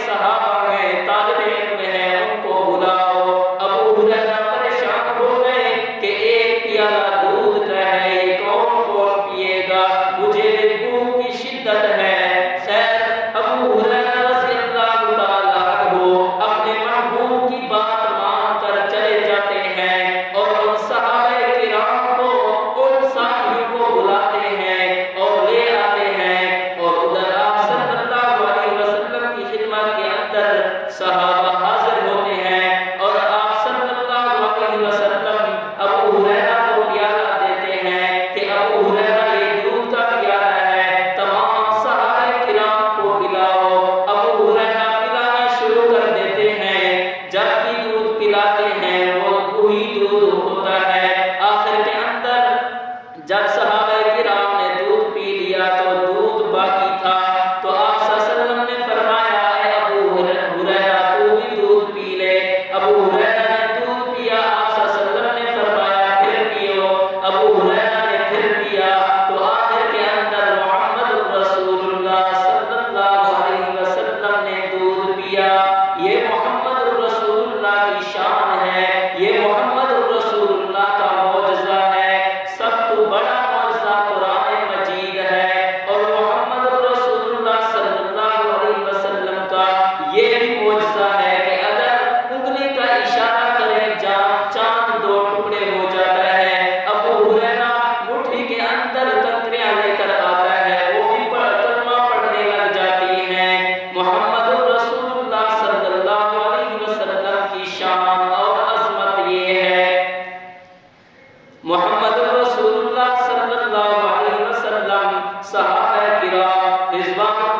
essa صحابہ کرام رضوان اللہ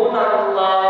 تحبون الله